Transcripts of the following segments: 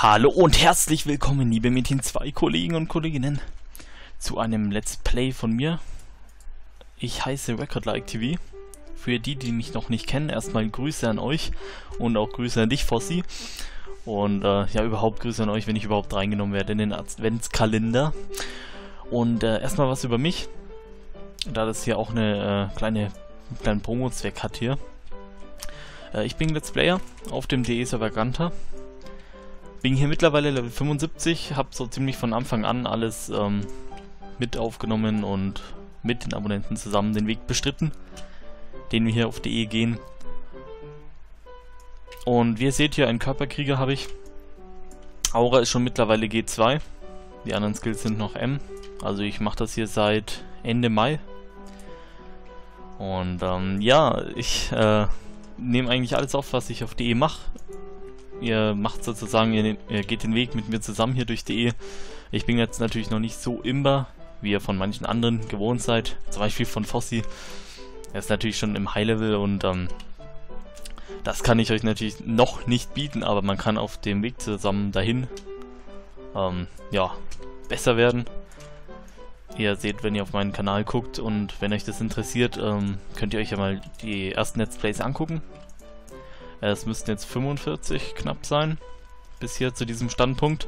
Hallo und herzlich willkommen, liebe Metin 2 Kollegen und Kolleginnen, zu einem Let's Play von mir. Ich heiße Record Like TV. Für die, die mich noch nicht kennen, erstmal Grüße an euch und auch Grüße an dich, Fossi. Und äh, ja, überhaupt Grüße an euch, wenn ich überhaupt reingenommen werde in den Adventskalender. Und äh, erstmal was über mich, da das hier auch eine äh, kleine, kleinen Promo-Zweck hat hier. Äh, ich bin Let's Player auf dem DE-Server bin hier mittlerweile Level 75, habe so ziemlich von Anfang an alles ähm, mit aufgenommen und mit den Abonnenten zusammen den Weg bestritten, den wir hier auf DE gehen. Und wie ihr seht hier, einen Körperkrieger habe ich. Aura ist schon mittlerweile G2. Die anderen Skills sind noch M. Also ich mache das hier seit Ende Mai. Und ähm, ja, ich äh, nehme eigentlich alles auf, was ich auf DE mache. Ihr macht sozusagen, ihr, ihr, geht den Weg mit mir zusammen hier durch die E. Ich bin jetzt natürlich noch nicht so imber, wie ihr von manchen anderen gewohnt seid. Zum Beispiel von Fossi. Er ist natürlich schon im High-Level und ähm, das kann ich euch natürlich noch nicht bieten, aber man kann auf dem Weg zusammen dahin ähm, ja, besser werden. Ihr seht, wenn ihr auf meinen Kanal guckt und wenn euch das interessiert, ähm, könnt ihr euch ja mal die ersten Let's Plays angucken. Es müssten jetzt 45 knapp sein. Bis hier zu diesem Standpunkt.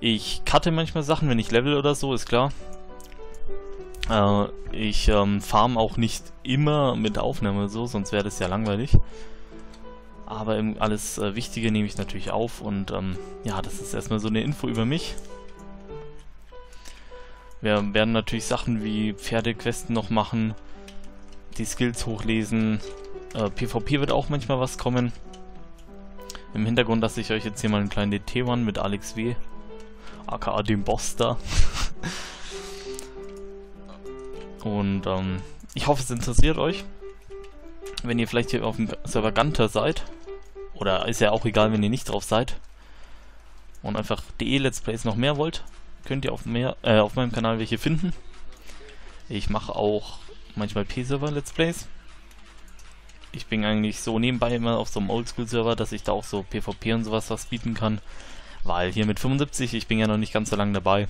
Ich cutte manchmal Sachen, wenn ich level oder so, ist klar. Äh, ich ähm, farm auch nicht immer mit Aufnahme so, sonst wäre das ja langweilig. Aber alles äh, Wichtige nehme ich natürlich auf und ähm, ja, das ist erstmal so eine Info über mich. Wir werden natürlich Sachen wie Pferdequesten noch machen, die Skills hochlesen, äh, PvP wird auch manchmal was kommen. Im Hintergrund lasse ich euch jetzt hier mal einen kleinen DT-One mit Alex W. aka dem Boss da. Und ähm, ich hoffe, es interessiert euch. Wenn ihr vielleicht hier auf dem Server Gunter seid, oder ist ja auch egal, wenn ihr nicht drauf seid, und einfach DE Let's Plays noch mehr wollt, könnt ihr auf, mehr, äh, auf meinem Kanal welche finden. Ich mache auch manchmal P-Server Let's Plays ich bin eigentlich so nebenbei immer auf so einem Oldschool-Server, dass ich da auch so PvP und sowas was bieten kann. Weil hier mit 75, ich bin ja noch nicht ganz so lange dabei.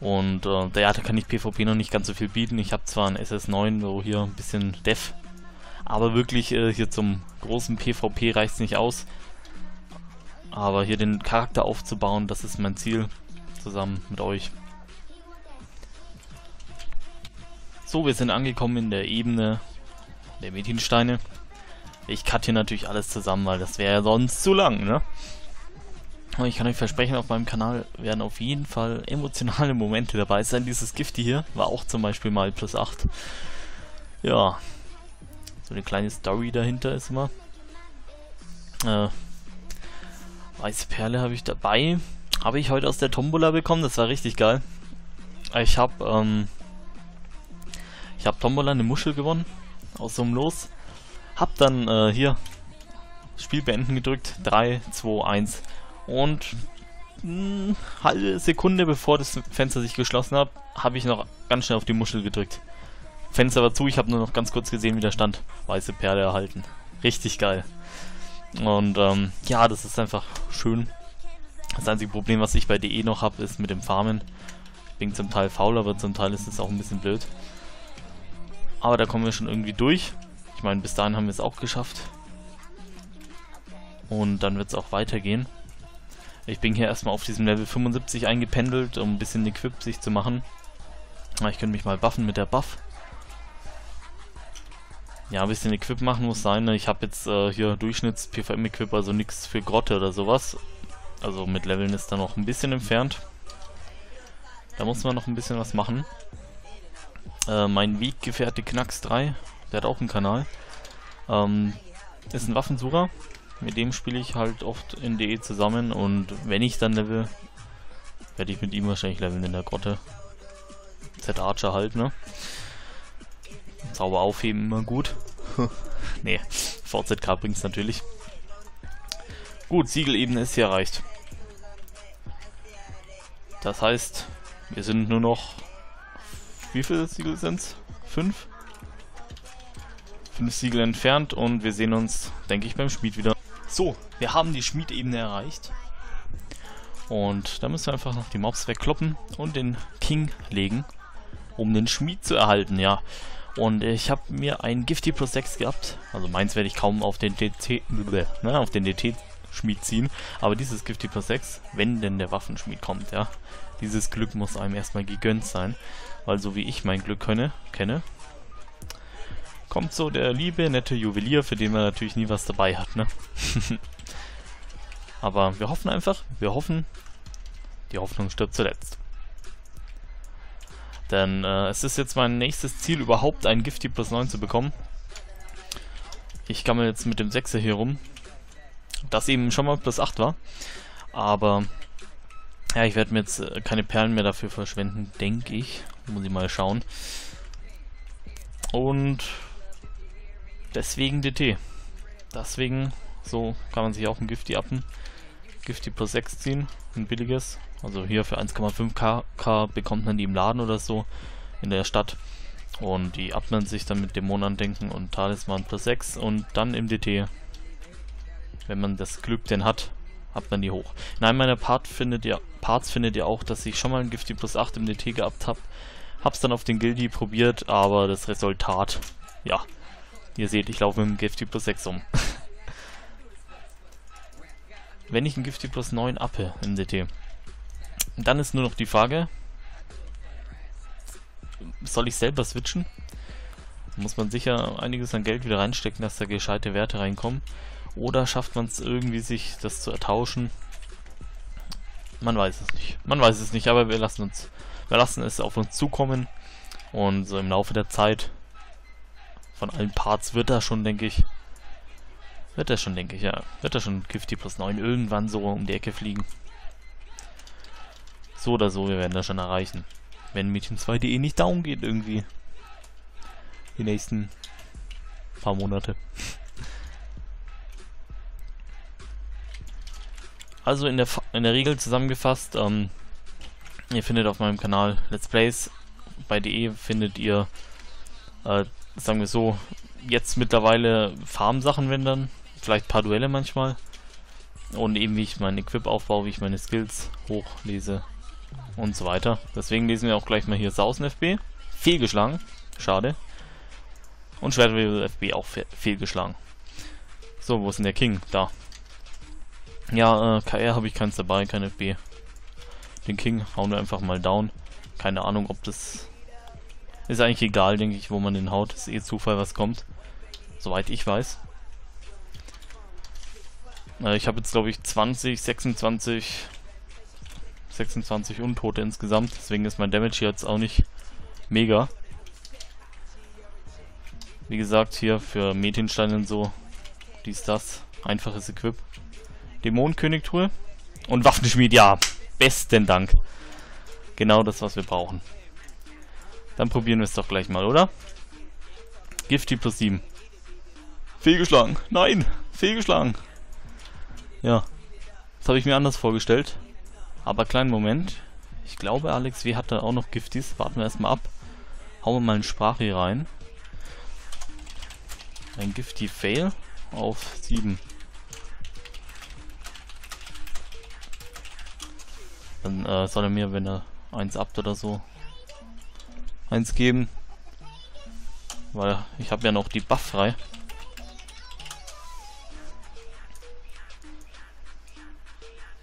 Und äh, da kann ich PvP noch nicht ganz so viel bieten. Ich habe zwar ein SS9, wo hier ein bisschen Dev, aber wirklich äh, hier zum großen PvP reicht es nicht aus. Aber hier den Charakter aufzubauen, das ist mein Ziel, zusammen mit euch. So, wir sind angekommen in der Ebene der Metinsteine. Ich cut hier natürlich alles zusammen, weil das wäre ja sonst zu lang, ne? Und ich kann euch versprechen, auf meinem Kanal werden auf jeden Fall emotionale Momente dabei sein. Dieses Gifty hier war auch zum Beispiel mal plus 8. Ja, so eine kleine Story dahinter ist immer. Äh, weiße Perle habe ich dabei. Habe ich heute aus der Tombola bekommen, das war richtig geil. Ich habe ähm, ich habe Tombola eine Muschel gewonnen aus so einem Los. Hab dann äh, hier Spiel beenden gedrückt. 3, 2, 1. Und eine halbe Sekunde bevor das Fenster sich geschlossen hat, habe ich noch ganz schnell auf die Muschel gedrückt. Fenster war zu, ich habe nur noch ganz kurz gesehen, wie da stand. Weiße Perle erhalten. Richtig geil. Und ähm, ja, das ist einfach schön. Das einzige Problem, was ich bei DE noch habe, ist mit dem Farmen. Ich bin zum Teil faul, aber zum Teil ist es auch ein bisschen blöd. Aber da kommen wir schon irgendwie durch. Ich meine, bis dahin haben wir es auch geschafft. Und dann wird es auch weitergehen. Ich bin hier erstmal auf diesem Level 75 eingependelt, um ein bisschen Equip sich zu machen. Ich könnte mich mal buffen mit der Buff. Ja, ein bisschen Equip machen muss sein. Ne? Ich habe jetzt äh, hier Durchschnitts-PVM-Equip, also nichts für Grotte oder sowas. Also mit Leveln ist da noch ein bisschen entfernt. Da muss man noch ein bisschen was machen. Äh, mein Weggefährte Knacks 3, der hat auch einen Kanal. Ähm, ist ein Waffensucher. Mit dem spiele ich halt oft in DE zusammen und wenn ich dann level, werde ich mit ihm wahrscheinlich leveln in der Grotte. Z-Archer halt, ne? Zauber aufheben immer gut. nee, VZK bringt's natürlich. Gut, Siegelebene ist hier erreicht. Das heißt, wir sind nur noch wie viele Siegel sind's? Fünf? Fünf Siegel entfernt und wir sehen uns, denke ich, beim Schmied wieder. So, wir haben die Schmiedebene erreicht. Und da müssen wir einfach noch die Mobs wegkloppen und den King legen, um den Schmied zu erhalten, ja. Und ich habe mir ein Gifty Plus 6 gehabt. Also meins werde ich kaum auf den DT, ne, auf den DT Schmied ziehen. Aber dieses Gifty Plus 6, wenn denn der Waffenschmied kommt, ja. Dieses Glück muss einem erstmal gegönnt sein. Weil so wie ich mein Glück könne, kenne, kommt so der liebe, nette Juwelier, für den man natürlich nie was dabei hat, ne? Aber wir hoffen einfach, wir hoffen, die Hoffnung stirbt zuletzt. Denn äh, es ist jetzt mein nächstes Ziel, überhaupt einen Gifty plus 9 zu bekommen. Ich gammel jetzt mit dem 6er hier rum. Das eben schon mal plus 8 war. Aber ja, ich werde mir jetzt äh, keine Perlen mehr dafür verschwenden, denke ich. Muss ich mal schauen. Und deswegen DT. Deswegen, so kann man sich auch ein Gifty appen. Gifty plus 6 ziehen, ein billiges. Also hier für 1,5k bekommt man die im Laden oder so in der Stadt. Und die ab man sich dann mit Dämonenandenken und Talisman plus 6 und dann im DT, wenn man das Glück denn hat, hat man die hoch. In einem meiner Part findet ihr, Parts findet ihr auch, dass ich schon mal ein Gifty plus 8 im DT gehabt habe. Hab's dann auf den Guildy probiert, aber das Resultat, ja, ihr seht, ich laufe mit dem Gifty plus 6 um. wenn ich ein Gifty plus 9 appe im DT, dann ist nur noch die Frage, soll ich selber switchen? Muss man sicher einiges an Geld wieder reinstecken, dass da gescheite Werte reinkommen. Oder schafft man es irgendwie, sich das zu ertauschen? Man weiß es nicht. Man weiß es nicht, aber wir lassen uns, wir lassen es auf uns zukommen. Und so im Laufe der Zeit von allen Parts wird da schon, denke ich, wird er schon, denke ich, ja. Wird er schon Gifty plus 9 irgendwann so um die Ecke fliegen. So oder so, wir werden das schon erreichen. Wenn Mädchen 2.de eh nicht down geht irgendwie. Die nächsten paar Monate. Also in der, in der Regel zusammengefasst, ähm, ihr findet auf meinem Kanal Let's Plays. Bei DE findet ihr, äh, sagen wir so, jetzt mittlerweile Farmsachen, wenn dann. Vielleicht ein paar Duelle manchmal. Und eben wie ich mein Equip aufbaue, wie ich meine Skills hochlese und so weiter. Deswegen lesen wir auch gleich mal hier Sausen FB. Fehlgeschlagen. Schade. Und Schwertwebel FB auch fe fehlgeschlagen. So, wo ist denn der King? Da. Ja, äh, KR habe ich keins dabei, kein FB. Den King hauen wir einfach mal down. Keine Ahnung, ob das... Ist eigentlich egal, denke ich, wo man den haut. Ist eh Zufall, was kommt. Soweit ich weiß. Äh, ich habe jetzt, glaube ich, 20, 26 26 Untote insgesamt, deswegen ist mein Damage hier jetzt auch nicht mega. Wie gesagt, hier für Metinsteine und so, dies, das, einfaches Equip. Dämonenkönig-Truhe und Waffenschmied, ja, besten Dank. Genau das, was wir brauchen. Dann probieren wir es doch gleich mal, oder? Gifty plus 7. Fehlgeschlagen. Nein, fehlgeschlagen. Ja, das habe ich mir anders vorgestellt. Aber kleinen Moment. Ich glaube, Alex W. hat da auch noch Gifties. Warten wir erstmal ab. Hauen wir mal einen Sprache rein. Ein Gifty Fail auf 7. Dann äh, soll er mir, wenn er eins abt oder so, eins geben. Weil ich habe ja noch die Buff frei.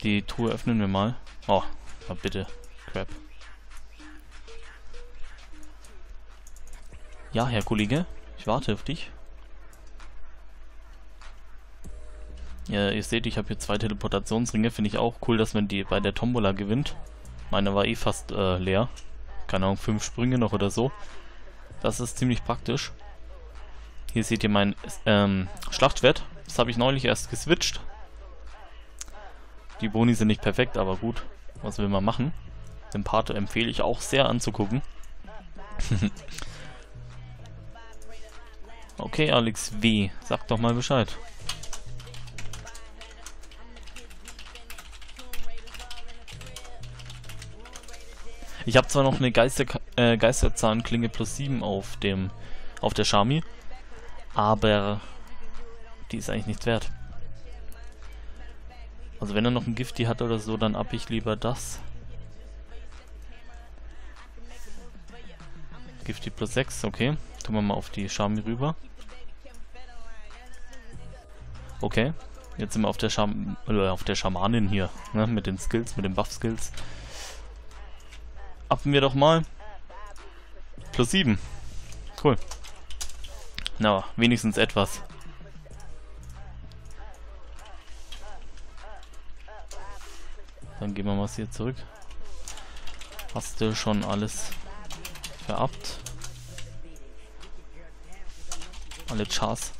Die Truhe öffnen wir mal. Oh, na bitte. Crap. Ja, Herr Kollege. Ich warte auf dich. Ja, ihr seht, ich habe hier zwei Teleportationsringe. Finde ich auch cool, dass man die bei der Tombola gewinnt. Meine war eh fast äh, leer. Keine Ahnung, fünf Sprünge noch oder so. Das ist ziemlich praktisch. Hier seht ihr mein ähm, Schlachtschwert. Das habe ich neulich erst geswitcht. Die Boni sind nicht perfekt, aber gut. Was will man machen? Den Part empfehle ich auch sehr anzugucken. okay, Alex W. Sag doch mal Bescheid. Ich habe zwar noch eine Geister, äh, Geisterzahnklinge plus 7 auf dem auf der Shami, aber die ist eigentlich nichts wert. Also wenn er noch ein Gifty hat oder so, dann ab ich lieber das. Gifty plus 6, okay. Tun wir mal auf die Charme rüber. Okay. Jetzt sind wir auf der Scham äh, auf der Schamanin hier, ne, mit den Skills, mit den Buff-Skills. Appen wir doch mal. Plus 7. Cool. Na, wenigstens etwas. Dann gehen wir mal hier zurück. Hast du schon alles verappt? Alle Chars.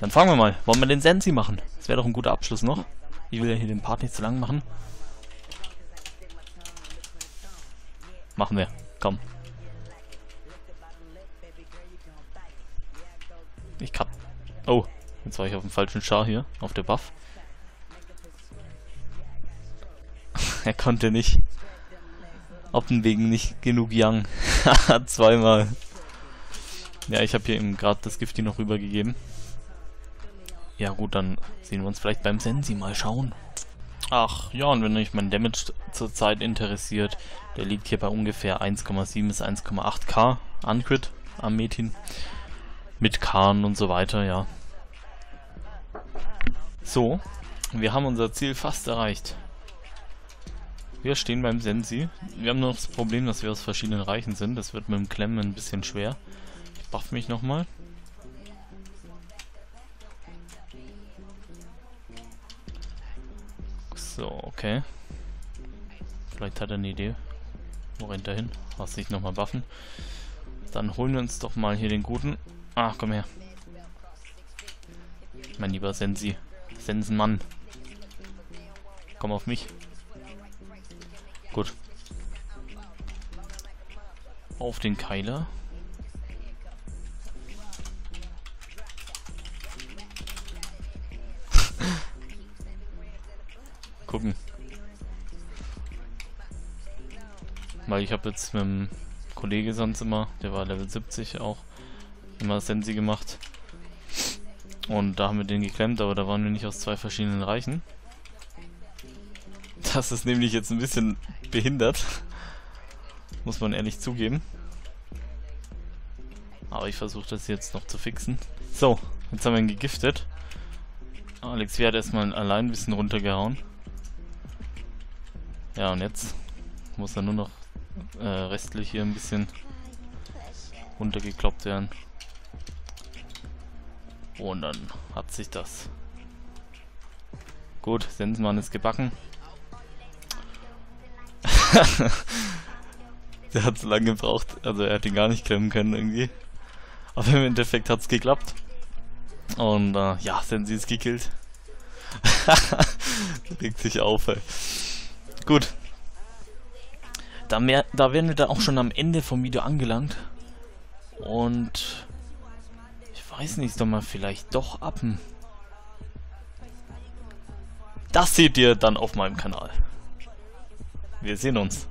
Dann fangen wir mal. Wollen wir den Sensi machen? Das wäre doch ein guter Abschluss noch. Ich will ja hier den Part nicht zu lang machen. Machen wir. Komm. Ich kann. Oh, jetzt war ich auf dem falschen Char hier. Auf der Buff. er konnte nicht. Oppen wegen nicht genug Young. Zweimal. Ja, ich habe hier eben gerade das Gifti noch rübergegeben. Ja gut, dann sehen wir uns vielleicht beim Sensi mal schauen. Ach, ja, und wenn euch mein Damage zurzeit interessiert, der liegt hier bei ungefähr 1,7 bis 1,8k Uncrit am Metin. Mit Kahn und so weiter, ja. So, wir haben unser Ziel fast erreicht. Wir stehen beim Sensi. Wir haben nur noch das Problem, dass wir aus verschiedenen Reichen sind. Das wird mit dem Klemmen ein bisschen schwer. Ich buff mich nochmal. So, okay. Vielleicht hat er eine Idee. Wo rennt er hin? Lass sich nochmal buffen. Dann holen wir uns doch mal hier den guten. Ach, komm her. Mein lieber Sensi. Sensenmann. Komm auf mich. Gut. Auf den Keiler. Gucken. Weil ich habe jetzt mit dem Kollege sonst immer, der war Level 70 auch, immer Sensi gemacht. Und da haben wir den geklemmt, aber da waren wir nicht aus zwei verschiedenen Reichen. Das ist nämlich jetzt ein bisschen behindert. Muss man ehrlich zugeben. Aber ich versuche das jetzt noch zu fixen. So, jetzt haben wir ihn gegiftet. Alex wir hat erstmal allein ein bisschen runtergehauen. Ja, und jetzt muss er nur noch äh, restlich hier ein bisschen runtergekloppt werden. Und dann hat sich das. Gut, Sensmann ist gebacken. Der hat so lange gebraucht. Also er hat ihn gar nicht klemmen können irgendwie. Aber im Endeffekt hat es geklappt. Und äh, ja, Sensi ist gekillt. Regt sich auf, ey. Gut. Da, mehr, da werden wir dann auch schon am Ende vom Video angelangt. Und ich weiß nicht, soll man vielleicht doch appen. Das seht ihr dann auf meinem Kanal. Wir sehen uns.